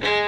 Yeah.